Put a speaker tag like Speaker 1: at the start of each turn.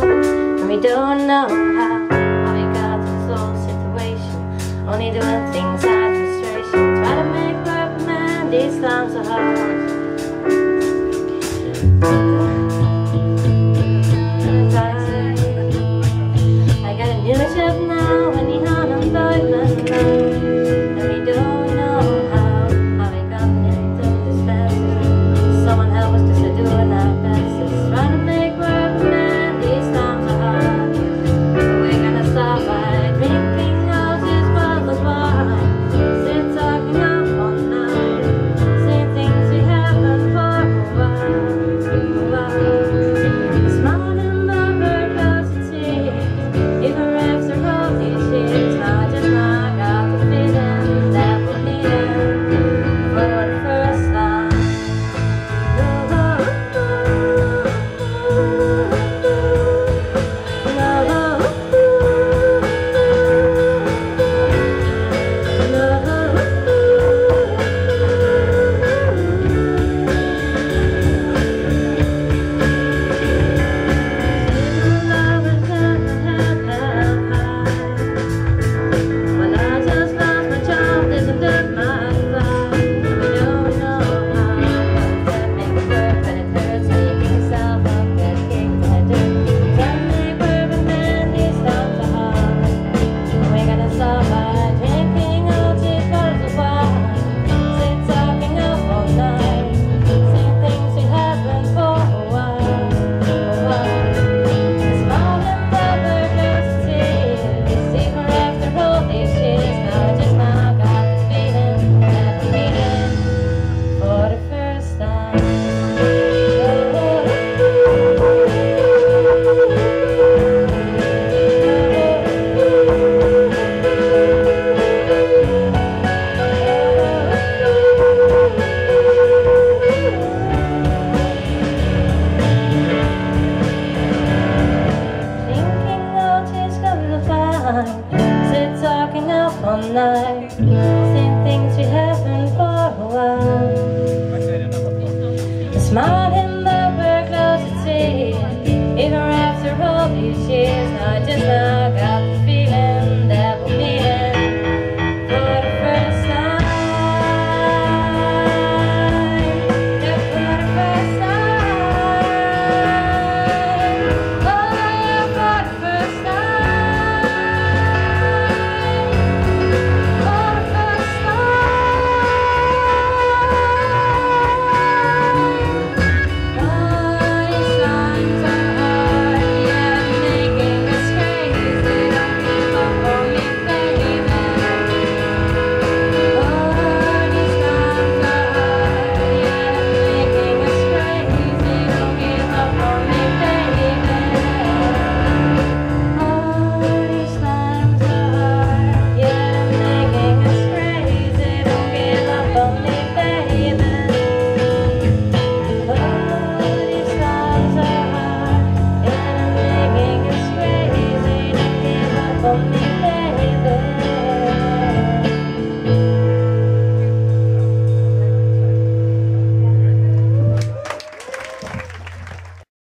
Speaker 1: And we don't know how How we got this whole situation Only doing things out of frustration Try to make up a man, these times are hard one night. Same things we haven't for a while. The smile in the burglar's teeth Even after all these years. I just not got